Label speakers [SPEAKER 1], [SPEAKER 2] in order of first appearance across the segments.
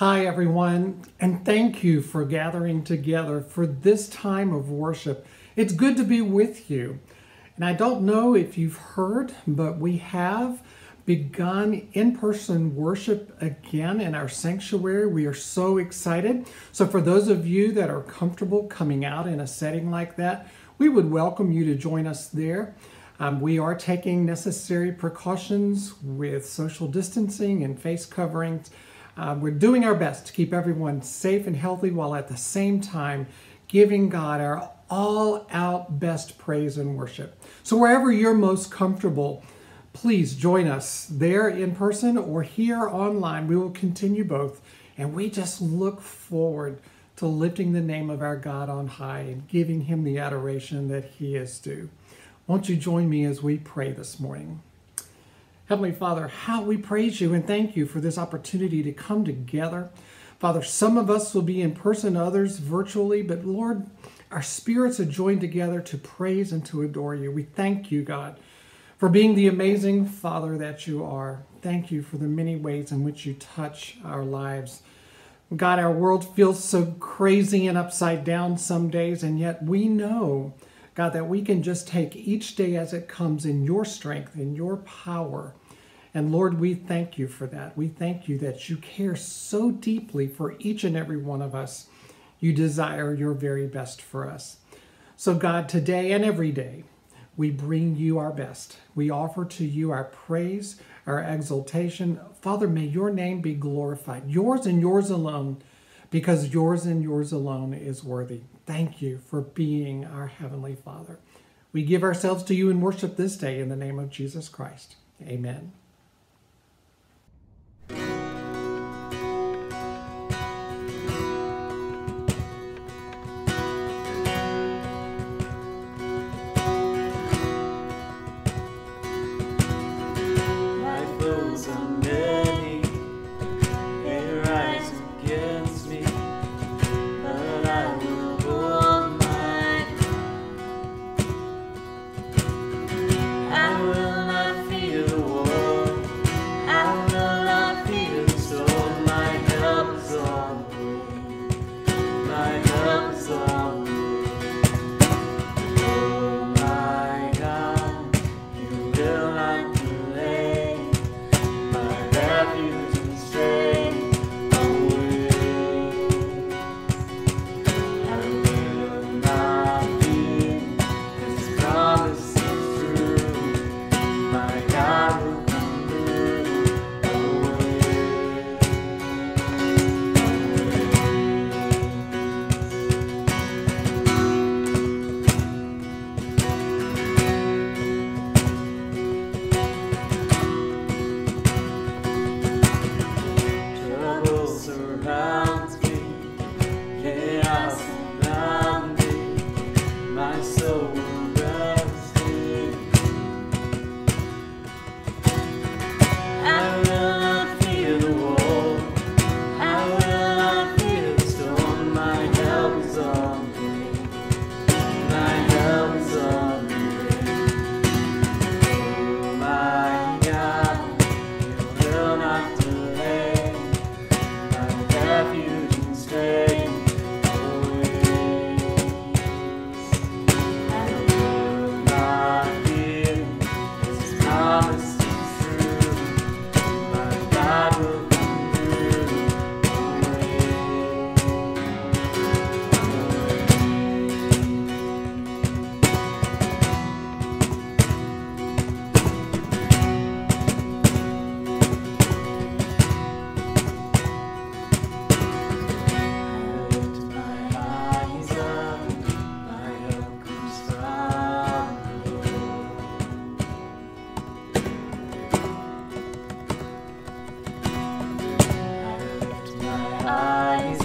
[SPEAKER 1] Hi, everyone, and thank you for gathering together for this time of worship. It's good to be with you. And I don't know if you've heard, but we have begun in person worship again in our sanctuary. We are so excited. So, for those of you that are comfortable coming out in a setting like that, we would welcome you to join us there. Um, we are taking necessary precautions with social distancing and face coverings. Uh, we're doing our best to keep everyone safe and healthy while at the same time giving God our all out best praise and worship. So, wherever you're most comfortable, please join us there in person or here online. We will continue both. And we just look forward to lifting the name of our God on high and giving him the adoration that he is due. Won't you join me as we pray this morning? Heavenly Father, how we praise you and thank you for this opportunity to come together. Father, some of us will be in person, others virtually, but Lord, our spirits are joined together to praise and to adore you. We thank you, God, for being the amazing Father that you are. Thank you for the many ways in which you touch our lives. God, our world feels so crazy and upside down some days, and yet we know, God, that we can just take each day as it comes in your strength, in your power, and Lord, we thank you for that. We thank you that you care so deeply for each and every one of us. You desire your very best for us. So, God, today and every day, we bring you our best. We offer to you our praise, our exaltation. Father, may your name be glorified, yours and yours alone, because yours and yours alone is worthy. Thank you for being our Heavenly Father. We give ourselves to you in worship this day in the name of Jesus Christ. Amen. Thank you.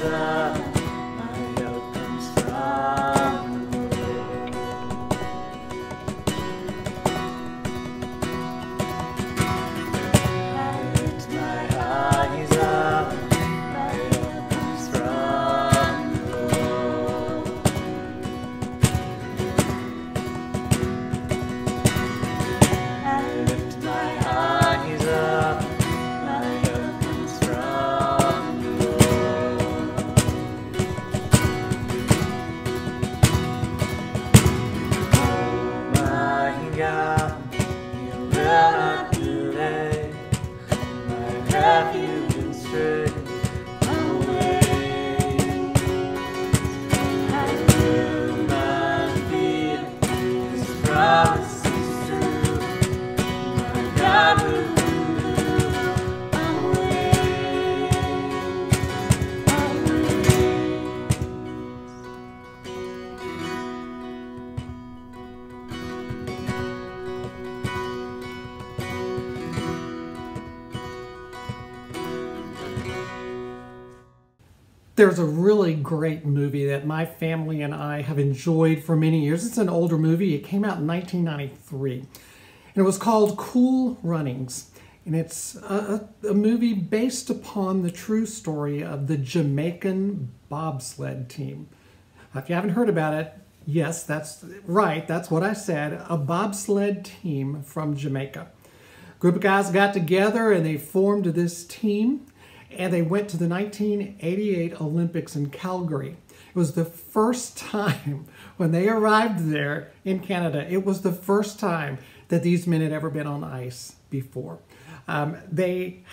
[SPEAKER 1] desire. There's a really great movie that my family and I have enjoyed for many years. It's an older movie. It came out in 1993. And it was called Cool Runnings. And it's a, a, movie based upon the true story of the Jamaican bobsled team. If you haven't heard about it, yes, that's right. That's what I said. A bobsled team from Jamaica. A group of guys got together and they formed this team and they went to the 1988 Olympics in Calgary. It was the first time when they arrived there in Canada, it was the first time that these men had ever been on ice before. Um, they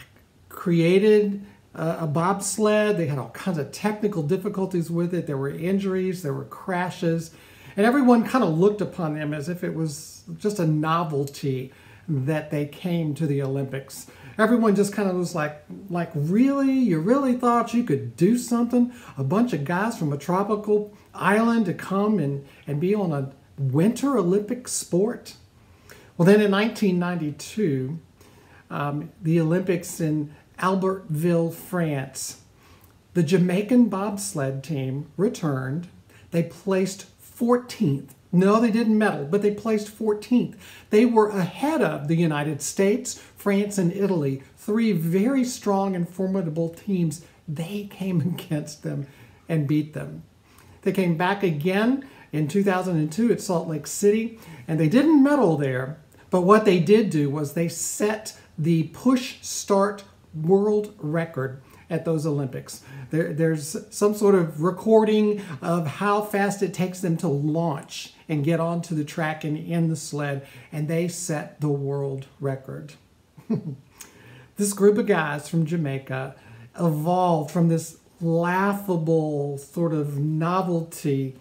[SPEAKER 1] created a, a bobsled, they had all kinds of technical difficulties with it. There were injuries, there were crashes, and everyone kind of looked upon them as if it was just a novelty that they came to the Olympics everyone just kind of was like, like, really? You really thought you could do something? A bunch of guys from a tropical island to come and, and be on a winter Olympic sport? Well, then in 1992, um, the Olympics in Albertville, France, the Jamaican bobsled team returned. They placed 14th no, they didn't medal, but they placed 14th. They were ahead of the United States, France, and Italy, three very strong and formidable teams. They came against them and beat them. They came back again in 2002 at Salt Lake City, and they didn't medal there, but what they did do was they set the push start world record at those Olympics. There, there's some sort of recording of how fast it takes them to launch and get onto the track and in the sled, and they set the world record. this group of guys from Jamaica evolved from this laughable sort of novelty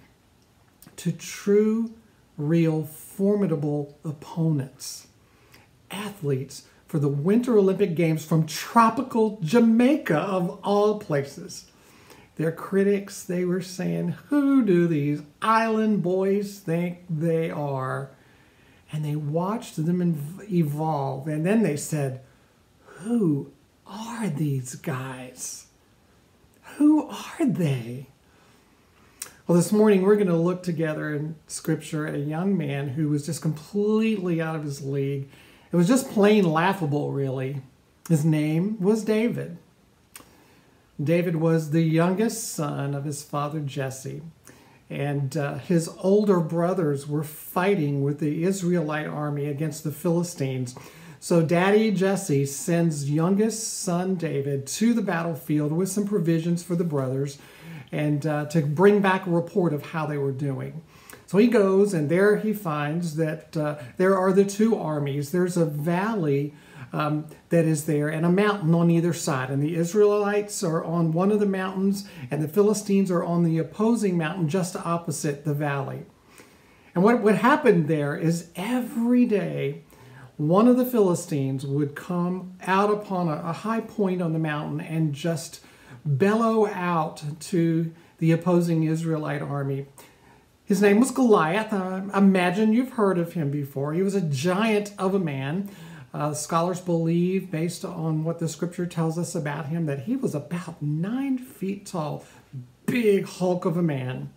[SPEAKER 1] to true, real, formidable opponents, athletes for the Winter Olympic Games from tropical Jamaica, of all places. Their critics, they were saying, Who do these island boys think they are? And they watched them evolve. And then they said, Who are these guys? Who are they? Well, this morning we're going to look together in Scripture at a young man who was just completely out of his league it was just plain laughable, really. His name was David. David was the youngest son of his father Jesse, and uh, his older brothers were fighting with the Israelite army against the Philistines. So, Daddy Jesse sends youngest son David to the battlefield with some provisions for the brothers and uh, to bring back a report of how they were doing. So he goes, and there he finds that uh, there are the two armies. There's a valley um, that is there and a mountain on either side. And the Israelites are on one of the mountains, and the Philistines are on the opposing mountain just opposite the valley. And what, what happened there is every day, one of the Philistines would come out upon a, a high point on the mountain and just bellow out to the opposing Israelite army his name was Goliath. I imagine you've heard of him before. He was a giant of a man. Uh, scholars believe, based on what the scripture tells us about him, that he was about nine feet tall, big hulk of a man.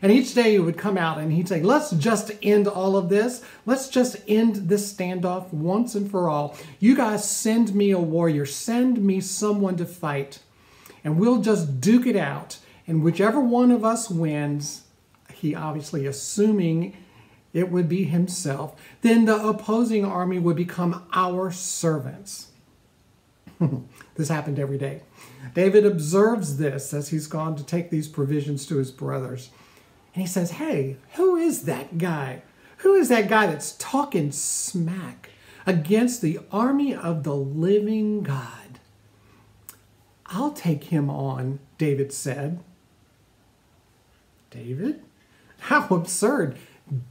[SPEAKER 1] And each day he would come out and he'd say, Let's just end all of this. Let's just end this standoff once and for all. You guys send me a warrior, send me someone to fight, and we'll just duke it out. And whichever one of us wins, he obviously assuming it would be himself, then the opposing army would become our servants. this happened every day. David observes this as he's gone to take these provisions to his brothers. And he says, Hey, who is that guy? Who is that guy that's talking smack against the army of the living God? I'll take him on, David said. David? How absurd.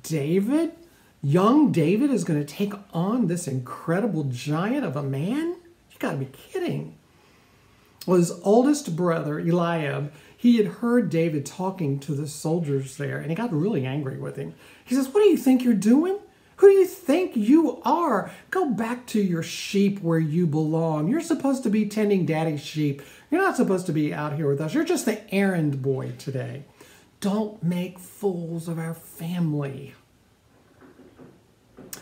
[SPEAKER 1] David? young David is going to take on this incredible giant of a man? You got to be kidding. Well, his oldest brother, Eliab, he had heard David talking to the soldiers there, and he got really angry with him. He says, What do you think you're doing? Who do you think you are? Go back to your sheep where you belong. You're supposed to be tending daddy's sheep. You're not supposed to be out here with us. You're just the errand boy today. Don't make fools of our family.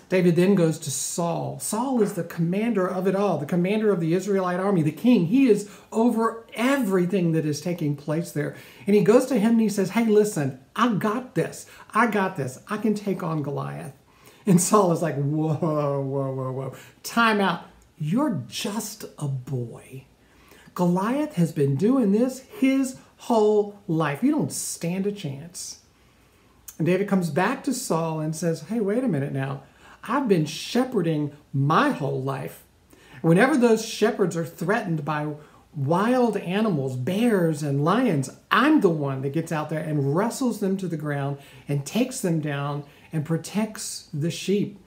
[SPEAKER 1] David then goes to Saul. Saul is the commander of it all, the commander of the Israelite army, the king. He is over everything that is taking place there. And he goes to him and he says, Hey, listen, I got this. I got this. I can take on Goliath. And Saul is like, Whoa, whoa, whoa, whoa. Time out. You're just a boy. Goliath has been doing this his whole life. You don't stand a chance. And David comes back to Saul and says, Hey, wait a minute now. I've been shepherding my whole life. Whenever those shepherds are threatened by wild animals, bears and lions, I'm the one that gets out there and wrestles them to the ground and takes them down and protects the sheep.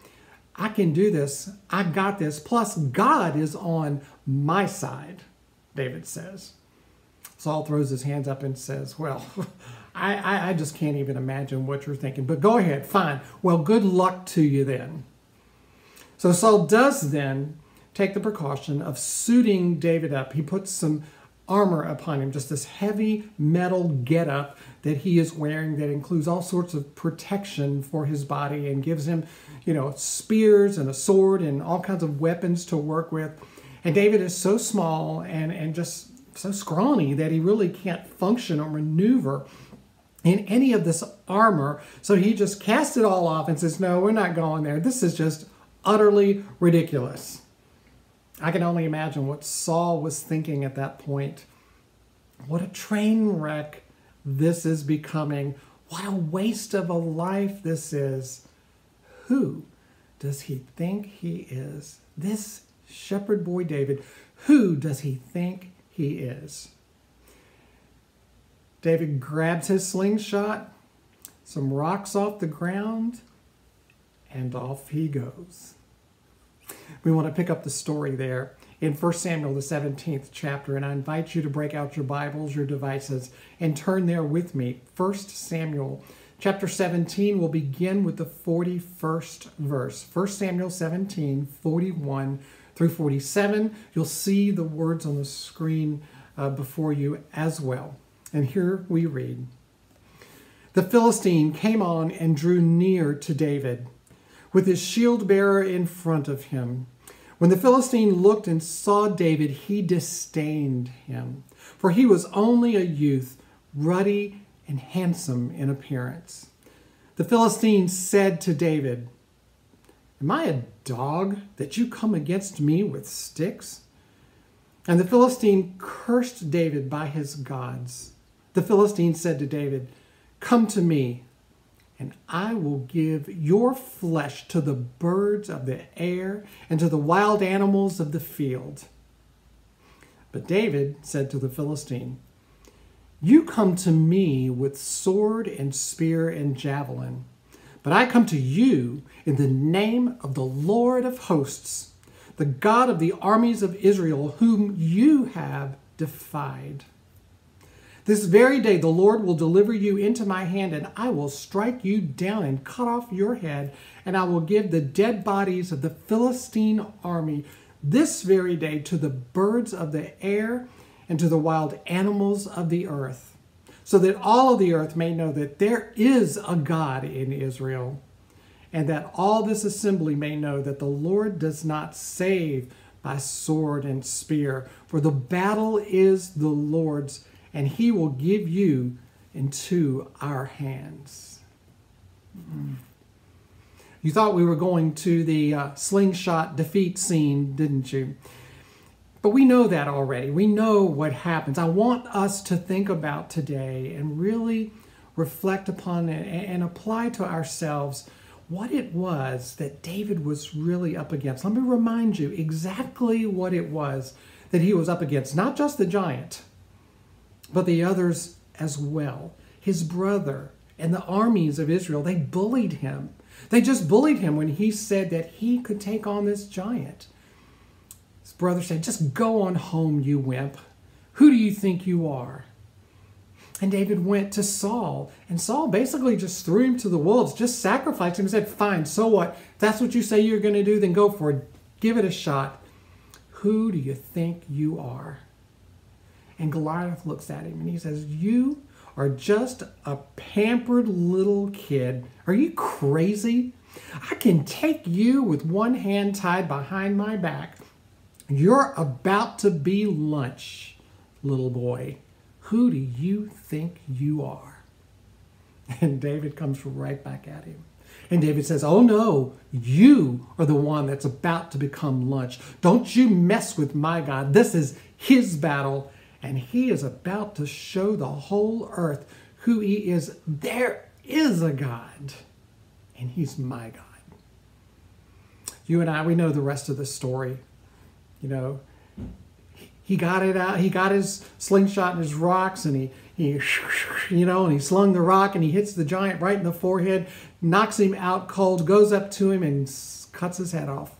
[SPEAKER 1] I can do this. I got this. Plus, God is on my side, David says. Saul throws his hands up and says, Well, I, I, I just can't even imagine what you're thinking. But go ahead, fine. Well, good luck to you then. So Saul does then take the precaution of suiting David up. He puts some armor upon him, just this heavy metal getup that he is wearing that includes all sorts of protection for his body and gives him, you know, spears and a sword and all kinds of weapons to work with. And David is so small and, and just so scrawny that he really can't function or maneuver in any of this armor. So he just casts it all off and says, No, we're not going there. This is just utterly ridiculous. I can only imagine what Saul was thinking at that point. What a train wreck this is becoming. What a waste of a life this is. Who does he think he is? This shepherd boy David, who does he think he is? David grabs his slingshot, some rocks off the ground, and off he goes. We want to pick up the story there in 1 Samuel, the 17th chapter, and I invite you to break out your Bibles, your devices, and turn there with me. 1 Samuel chapter 17 will begin with the 41st verse. 1 Samuel 17, 41 through 47. You'll see the words on the screen uh, before you as well. And here we read The Philistine came on and drew near to David, with his shield bearer in front of him. When the Philistine looked and saw David, he disdained him, for he was only a youth, ruddy and handsome in appearance. The Philistine said to David, Am I a dog that you come against me with sticks? And the Philistine cursed David by his gods. The Philistine said to David, Come to me, and I will give your flesh to the birds of the air and to the wild animals of the field. But David said to the Philistine, You come to me with sword and spear and javelin, but I come to you in the name of the Lord of hosts, the God of the armies of Israel, whom you have defied. This very day the Lord will deliver you into my hand, and I will strike you down and cut off your head, and I will give the dead bodies of the Philistine army this very day to the birds of the air and to the wild animals of the earth, so that all of the earth may know that there is a God in Israel, and that all this assembly may know that the Lord does not save by sword and spear, for the battle is the Lord's and he will give you into our hands. You thought we were going to the uh, slingshot defeat scene, didn't you? But we know that already. We know what happens. I want us to think about today and really reflect upon it and apply to ourselves what it was that David was really up against. Let me remind you exactly what it was that he was up against. Not just the giant, but the others as well. His brother and the armies of Israel, they bullied him. They just bullied him when he said that he could take on this giant. Brother said, Just go on home, you wimp. Who do you think you are? And David went to Saul, and Saul basically just threw him to the wolves, just sacrificed him and said, Fine, so what? If that's what you say you're going to do, then go for it. Give it a shot. Who do you think you are? And Goliath looks at him and he says, You are just a pampered little kid. Are you crazy? I can take you with one hand tied behind my back. You're about to be lunch, little boy. Who do you think you are? And David comes right back at him. And David says, Oh no, you are the one that's about to become lunch. Don't you mess with my God. This is his battle, and he is about to show the whole earth who he is. There is a God, and he's my God. You and I, we know the rest of the story. You know, he got it out, he got his slingshot and his rocks, and he, he, you know, and he slung the rock and he hits the giant right in the forehead, knocks him out cold, goes up to him and cuts his head off.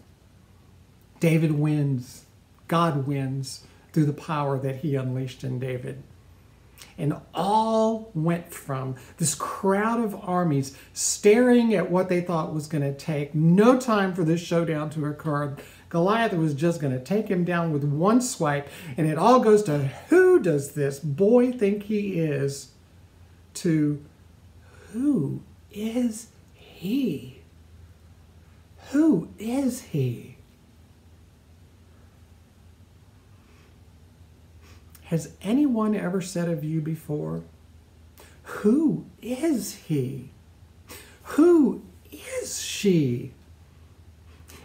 [SPEAKER 1] David wins. God wins through the power that he unleashed in David. And all went from this crowd of armies staring at what they thought was going to take no time for this showdown to occur. Goliath was just going to take him down with one swipe, and it all goes to who does this boy think he is? To who is he? Who is he? Has anyone ever said of you before, Who is he? Who is she?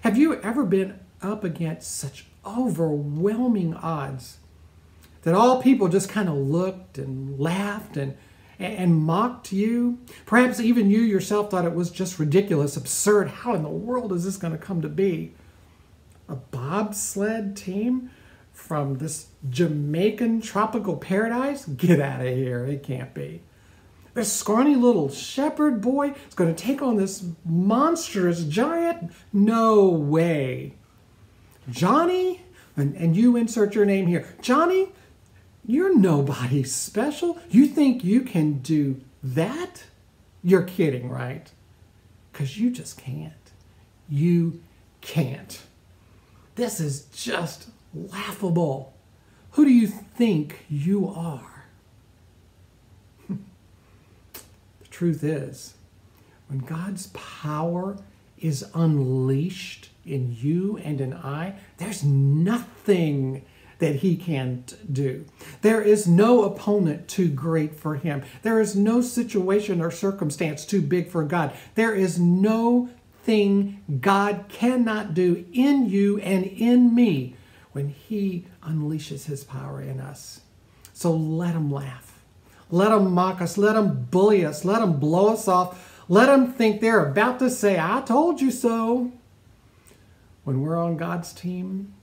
[SPEAKER 1] Have you ever been up against such overwhelming odds that all people just kind of looked and laughed and and mocked you? Perhaps even you yourself thought it was just ridiculous, absurd. How in the world is this going to come to be? A bobsled team from this Jamaican tropical paradise? Get out of here. It can't be. This scrawny little shepherd boy is going to take on this monstrous giant? No way. Johnny, and, and you insert your name here. Johnny, you're nobody special. You think you can do that? You're kidding, right? Because you just can't. You can't. This is just laughable. Who do you think you are? the truth is, when God's power is unleashed in you and in I, there's nothing that he can't do. There is no opponent too great for him. There is no situation or circumstance too big for God. There is no thing God cannot do in you and in me when He unleashes His power in us. So let him laugh. Let him mock us. Let him bully us. Let him blow us off. Let them think they're about to say, I told you so. When we're on God's team,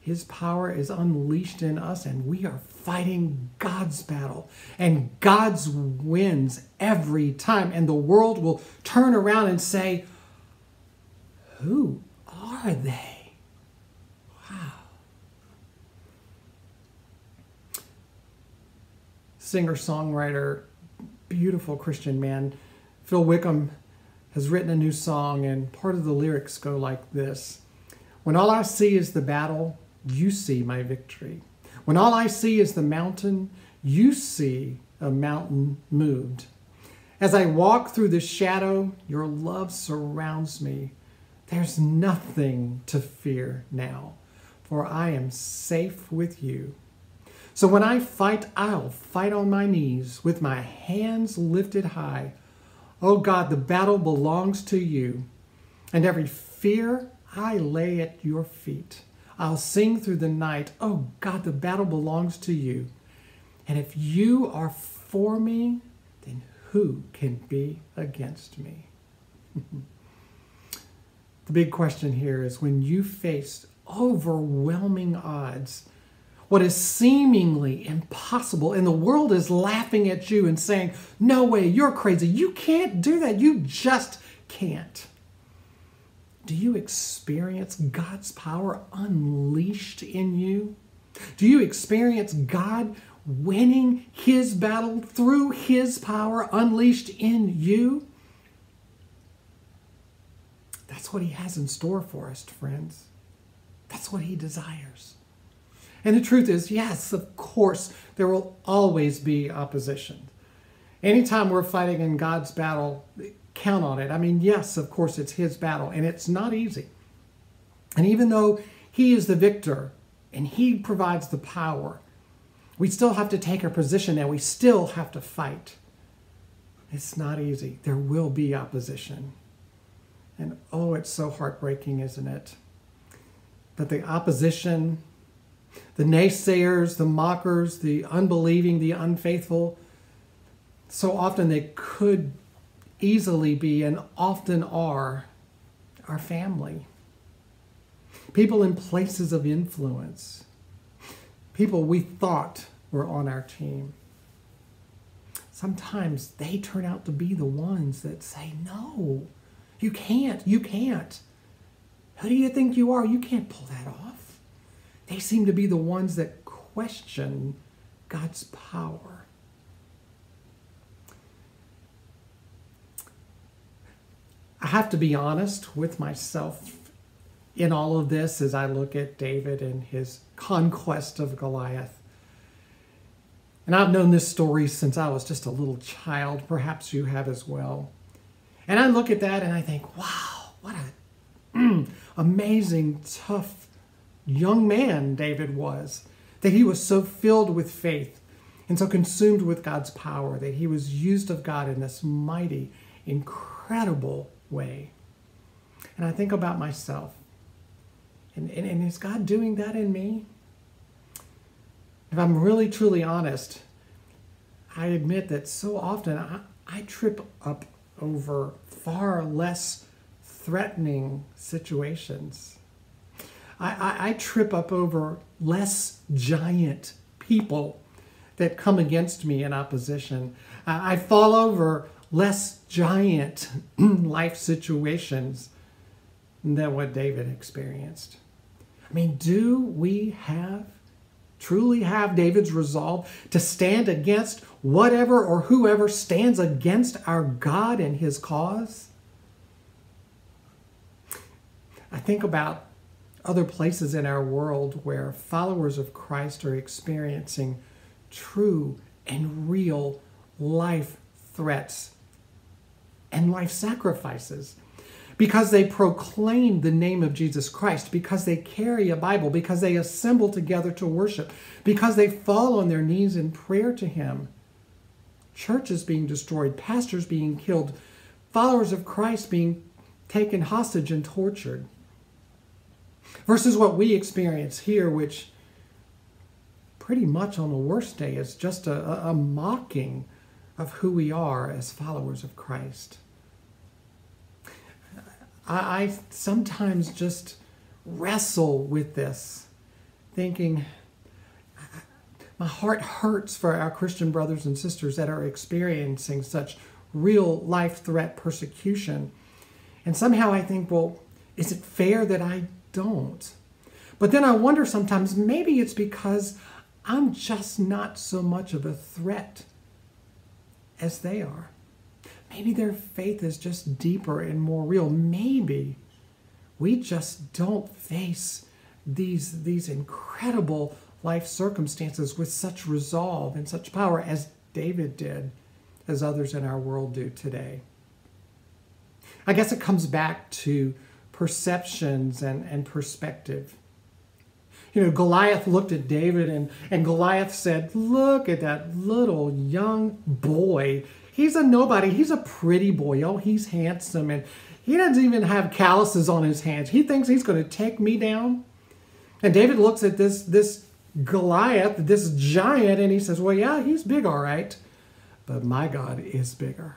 [SPEAKER 1] His power is unleashed in us and we are fighting God's battle. And God's wins every time. And the world will turn around and say, Who are they? Wow. Singer songwriter, beautiful Christian man. Phil Wickham has written a new song, and part of the lyrics go like this When all I see is the battle, you see my victory. When all I see is the mountain, you see a mountain moved. As I walk through the shadow, your love surrounds me. There's nothing to fear now, for I am safe with you. So when I fight, I'll fight on my knees with my hands lifted high. Oh God, the battle belongs to you. And every fear I lay at your feet. I'll sing through the night. Oh God, the battle belongs to you. And if you are for me, then who can be against me? the big question here is when you face overwhelming odds, what is seemingly impossible, and the world is laughing at you and saying, No way, you're crazy. You can't do that. You just can't. Do you experience God's power unleashed in you? Do you experience God winning his battle through his power unleashed in you? That's what he has in store for us, friends. That's what he desires. And the truth is, yes, of course, there will always be opposition. Anytime we're fighting in God's battle, count on it. I mean, yes, of course, it's his battle, and it's not easy. And even though he is the victor and he provides the power, we still have to take our position and we still have to fight. It's not easy. There will be opposition. And oh, it's so heartbreaking, isn't it? But the opposition, the naysayers, the mockers, the unbelieving, the unfaithful, so often they could easily be and often are our family. People in places of influence. People we thought were on our team. Sometimes they turn out to be the ones that say, no, you can't. You can't. Who do you think you are? You can't pull that off. They seem to be the ones that question God's power. I have to be honest with myself in all of this as I look at David and his conquest of Goliath. And I've known this story since I was just a little child. Perhaps you have as well. And I look at that and I think, wow, what a mm, amazing, tough young man David was. That he was so filled with faith and so consumed with God's power that he was used of God in this mighty, incredible way. And I think about myself. And, and, and is God doing that in me? If I'm really truly honest, I admit that so often I, I trip up over far less threatening situations. I, I, I, trip up over less giant people that come against me in opposition. I, I fall over less giant life situations than what David experienced. I mean, do we have truly have David's resolve to stand against whatever or whoever stands against our God and his cause? I think about other places in our world where followers of Christ are experiencing true and real life threats and life sacrifices because they proclaim the name of Jesus Christ, because they carry a Bible, because they assemble together to worship, because they fall on their knees in prayer to Him. Churches being destroyed, pastors being killed, followers of Christ being taken hostage and tortured. Versus what we experience here, which pretty much on the worst day is just a, a mocking of who we are as followers of Christ. I, I sometimes just wrestle with this, thinking, my heart hurts for our Christian brothers and sisters that are experiencing such real life threat persecution. And somehow I think, well, is it fair that I don't? But then I wonder sometimes maybe it's because I'm just not so much of a threat as they are. Maybe their faith is just deeper and more real. Maybe we just don't face these, these incredible life circumstances with such resolve and such power as David did, as others in our world do today. I guess it comes back to perceptions and, and perspective. You know, Goliath looked at David and, and Goliath said, Look at that little young boy he's a nobody. He's a pretty boy. Oh, he's handsome. And he doesn't even have calluses on his hands. He thinks he's going to take me down. And David looks at this, this Goliath, this giant, and he says, Well, yeah, he's big, all right. But my God is bigger.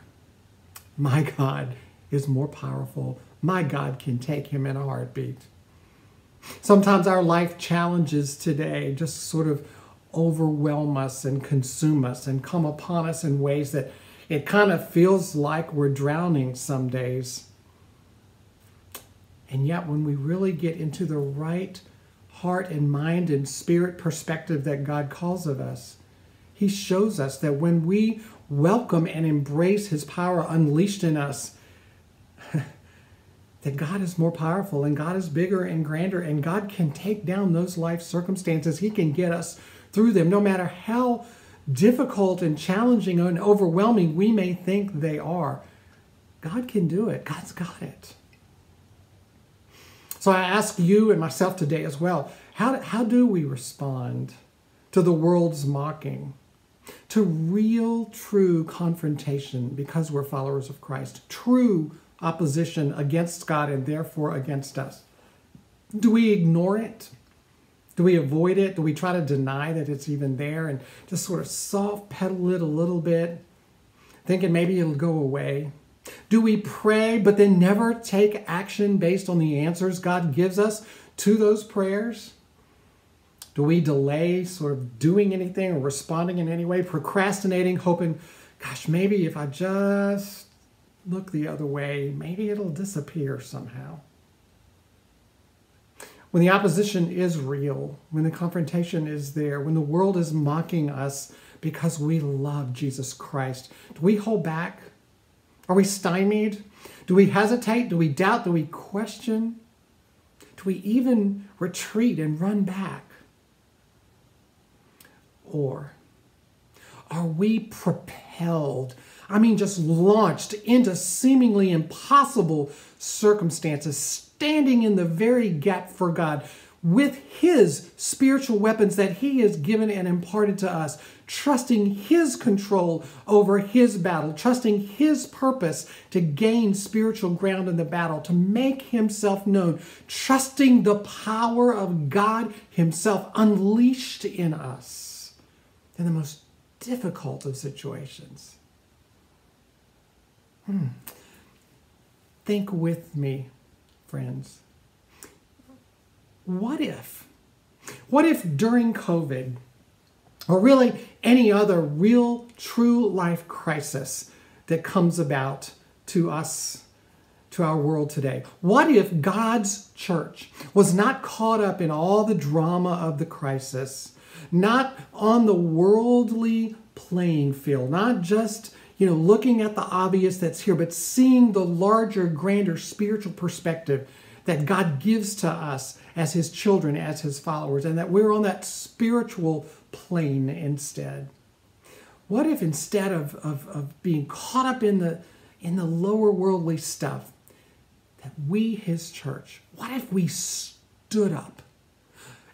[SPEAKER 1] My God is more powerful. My God can take him in a heartbeat. Sometimes our life challenges today just sort of overwhelm us and consume us and come upon us in ways that it kind of feels like we're drowning some days. And yet, when we really get into the right heart and mind and spirit perspective that God calls of us, He shows us that when we welcome and embrace His power unleashed in us, that God is more powerful and God is bigger and grander and God can take down those life circumstances. He can get us through them no matter how difficult and challenging and overwhelming we may think they are. God can do it. God's got it. So I ask you and myself today as well how, how do we respond to the world's mocking, to real, true confrontation because we're followers of Christ, true opposition against God and therefore against us? Do we ignore it? Do we avoid it? Do we try to deny that it's even there and just sort of soft pedal it a little bit, thinking maybe it'll go away? Do we pray but then never take action based on the answers God gives us to those prayers? Do we delay sort of doing anything or responding in any way, procrastinating, hoping, gosh, maybe if I just look the other way, maybe it'll disappear somehow? When the opposition is real, when the confrontation is there, when the world is mocking us because we love Jesus Christ, do we hold back? Are we stymied? Do we hesitate? Do we doubt? Do we question? Do we even retreat and run back? Or are we propelled? I mean, just launched into seemingly impossible circumstances, standing in the very gap for God with His spiritual weapons that He has given and imparted to us, trusting His control over His battle, trusting His purpose to gain spiritual ground in the battle, to make Himself known, trusting the power of God Himself unleashed in us in the most difficult of situations. Hmm. Think with me, friends. What if? What if during COVID, or really any other real, true life crisis that comes about to us, to our world today. What if God's church was not caught up in all the drama of the crisis, not on the worldly playing field, not just you know looking at the obvious that's here, but seeing the larger, grander spiritual perspective that God gives to us as His children, as His followers, and that we're on that spiritual plane instead? What if instead of, of, of being caught up in the, in the lower worldly stuff, that we, His church, what if we stood up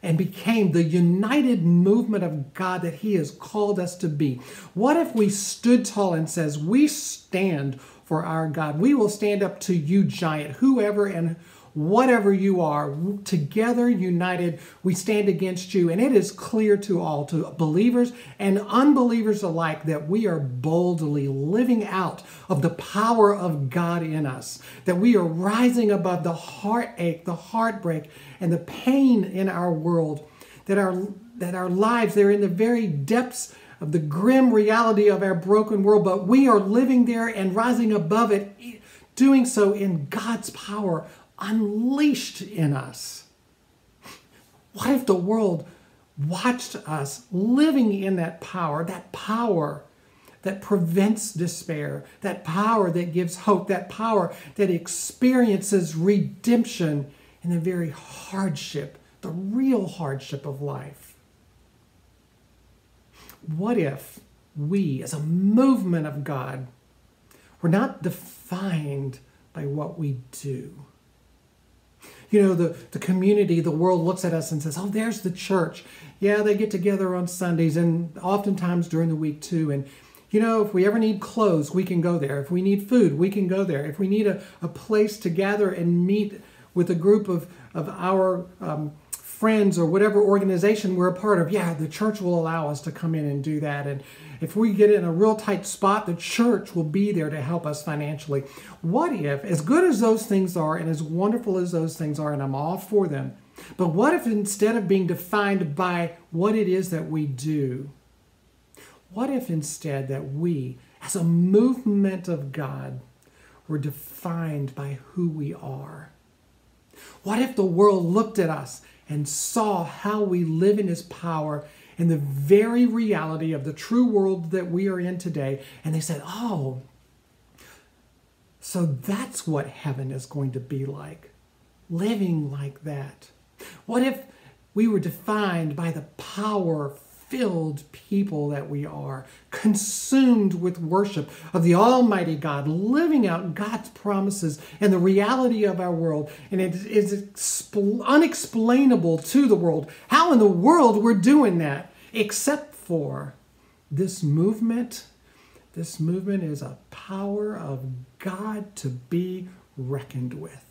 [SPEAKER 1] and became the united movement of God that He has called us to be? What if we stood tall and says, we stand for our God. We will stand up to you, giant, whoever and whatever you are, together, united, we stand against you. And it is clear to all, to believers and unbelievers alike, that we are boldly living out of the power of God in us, that we are rising above the heartache, the heartbreak, and the pain in our world, that our, that our lives, they're in the very depths of the grim reality of our broken world, but we are living there and rising above it, doing so in God's power unleashed in us. What if the world watched us living in that power, that power that prevents despair, that power that gives hope, that power that experiences redemption in the very hardship, the real hardship of life? What if we, as a movement of God, were not defined by what we do? You know, the, the community, the world looks at us and says, oh, there's the church. Yeah, they get together on Sundays and oftentimes during the week too. And, you know, if we ever need clothes, we can go there. If we need food, we can go there. If we need a, a place to gather and meet with a group of, of our um, friends or whatever organization we're a part of, yeah, the church will allow us to come in and do that. And if we get in a real tight spot, the church will be there to help us financially. What if, as good as those things are and as wonderful as those things are, and I'm all for them, But what if instead of being defined by what it is that we do, what if instead that we, as a movement of God, were defined by who we are? What if the world looked at us and saw how we live in His power and the very reality of the true world that we are in today, and they said, Oh, so that's what heaven is going to be like, living like that. What if we were defined by the power filled people that we are, consumed with worship of the Almighty God, living out God's promises and the reality of our world. And it is unexplainable to the world how in the world we're doing that, except for this movement. This movement is a power of God to be reckoned with.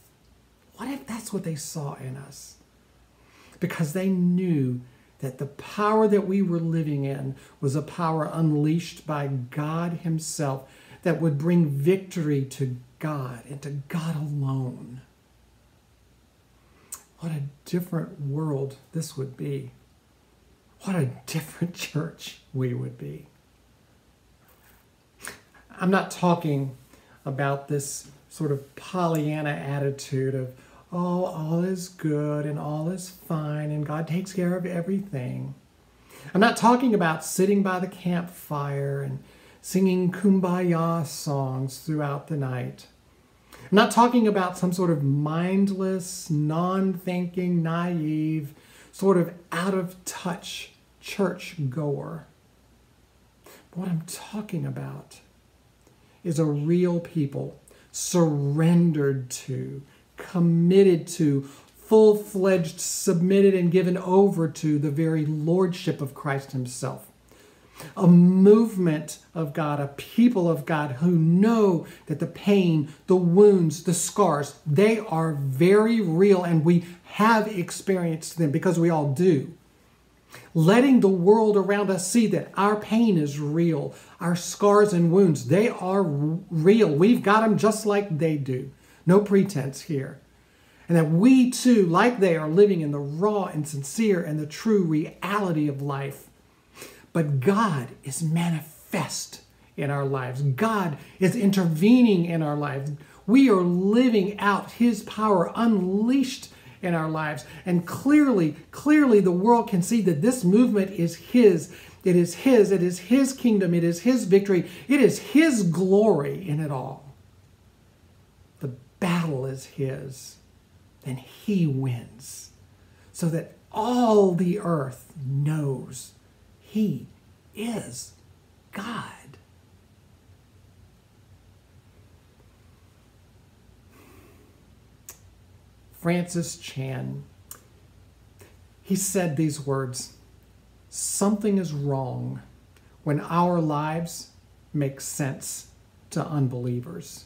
[SPEAKER 1] What if that's what they saw in us? Because they knew that the power that we were living in was a power unleashed by God Himself that would bring victory to God and to God alone. What a different world this would be. What a different church we would be. I'm not talking about this sort of Pollyanna attitude of, oh, all is good and all is fine and God takes care of everything. I'm not talking about sitting by the campfire and singing kumbaya songs throughout the night. I'm not talking about some sort of mindless, non thinking, naive, sort of out of touch church goer. What I'm talking about is a real people surrendered to, committed to, full fledged, submitted, and given over to the very lordship of Christ Himself. A movement of God, a people of God who know that the pain, the wounds, the scars, they are very real and we have experienced them because we all do. Letting the world around us see that our pain is real, our scars and wounds, they are real. We've got them just like they do. No pretense here. And that we too, like they, are living in the raw and sincere and the true reality of life. But God is manifest in our lives. God is intervening in our lives. We are living out His power unleashed in our lives. And clearly, clearly, the world can see that this movement is His. It is His. It is His kingdom. It is His victory. It is His glory in it all battle is His, then He wins. So that all the earth knows He is God. Francis Chan, he said these words Something is wrong when our lives make sense to unbelievers.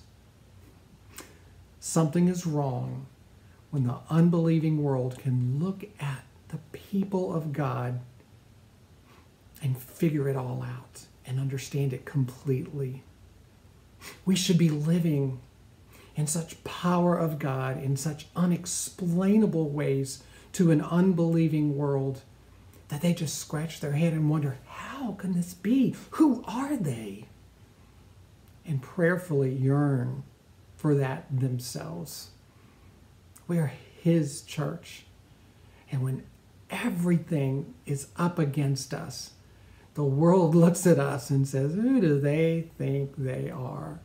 [SPEAKER 1] Something is wrong when the unbelieving world can look at the people of God and figure it all out and understand it completely. We should be living in such power of God in such unexplainable ways to an unbelieving world that they just scratch their head and wonder, how can this be? Who are they? And prayerfully yearn for that themselves. We are His church. And when everything is up against us, the world looks at us and says, Who do they think they are?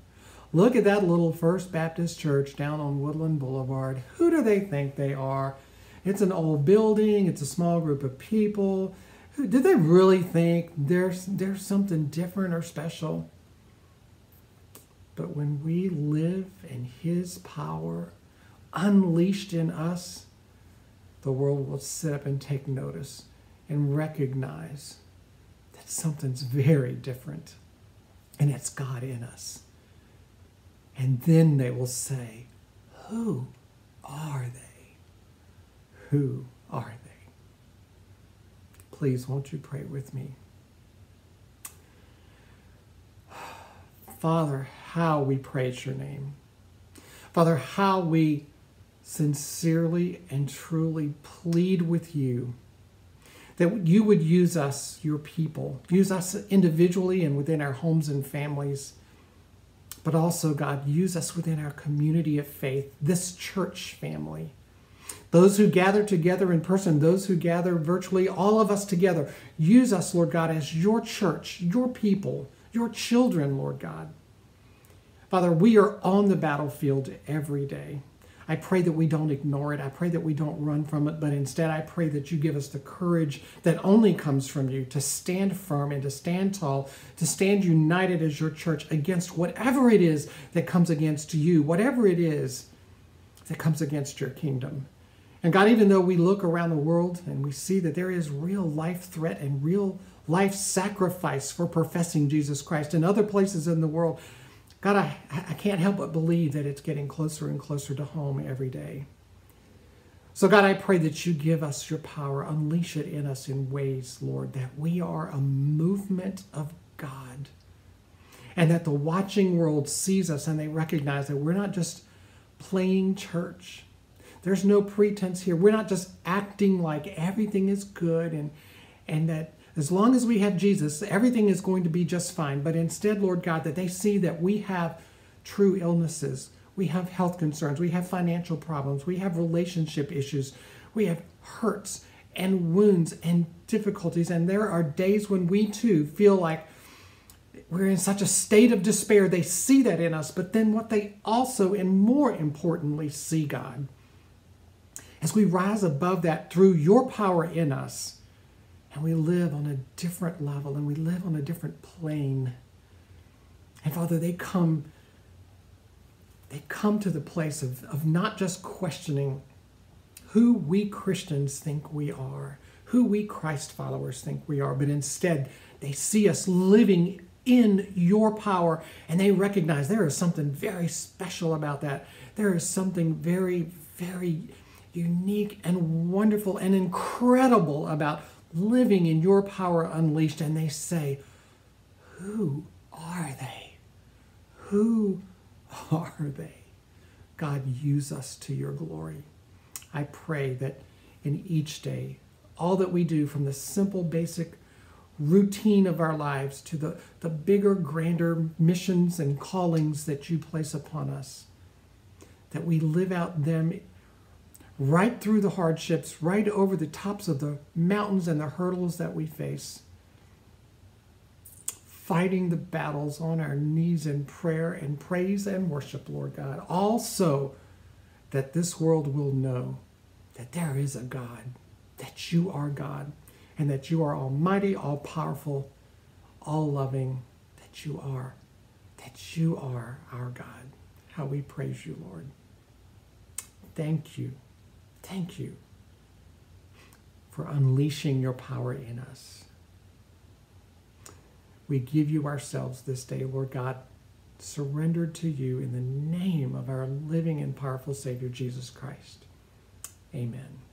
[SPEAKER 1] Look at that little First Baptist church down on Woodland Boulevard. Who do they think they are? It's an old building, it's a small group of people. Did they really think there's, there's something different or special? But when we live in His power unleashed in us, the world will sit up and take notice and recognize that something's very different and it's God in us. And then they will say, Who are they? Who are they? Please, won't you pray with me? Father, how we praise your name. Father, how we sincerely and truly plead with you that you would use us, your people, use us individually and within our homes and families, but also, God, use us within our community of faith, this church family. Those who gather together in person, those who gather virtually, all of us together. Use us, Lord God, as your church, your people, your children, Lord God. Father, we are on the battlefield every day. I pray that we don't ignore it. I pray that we don't run from it, but instead I pray that you give us the courage that only comes from you to stand firm and to stand tall, to stand united as your church against whatever it is that comes against you, whatever it is that comes against your kingdom. And God, even though we look around the world and we see that there is real life threat and real life sacrifice for professing Jesus Christ in other places in the world, God, I, I can't help but believe that it's getting closer and closer to home every day. So, God, I pray that you give us your power, unleash it in us in ways, Lord, that we are a movement of God. And that the watching world sees us and they recognize that we're not just playing church. There's no pretense here. We're not just acting like everything is good and, and that as long as we have Jesus, everything is going to be just fine. But instead, Lord God, that they see that we have true illnesses, we have health concerns, we have financial problems, we have relationship issues, we have hurts and wounds and difficulties. And there are days when we too feel like we're in such a state of despair. They see that in us, but then what they also, and more importantly, see God. As we rise above that through your power in us, and we live on a different level and we live on a different plane. And Father, they come they come to the place of, of not just questioning who we Christians think we are, who we Christ followers think we are, but instead they see us living in your power and they recognize there is something very special about that. There is something very, very unique and wonderful and incredible about living in your power unleashed, and they say, Who are they? Who are they? God, use us to your glory. I pray that in each day, all that we do from the simple, basic routine of our lives to the, the bigger, grander missions and callings that you place upon us, that we live out them right through the hardships, right over the tops of the mountains and the hurdles that we face, fighting the battles on our knees in prayer and praise and worship, Lord God. Also, that this world will know that there is a God, that you are God, and that you are almighty, all powerful, all loving, that you are, that you are our God. How we praise you, Lord. Thank you Thank you for unleashing your power in us. We give you ourselves this day, Lord God, surrendered to you in the name of our living and powerful Savior, Jesus Christ. Amen.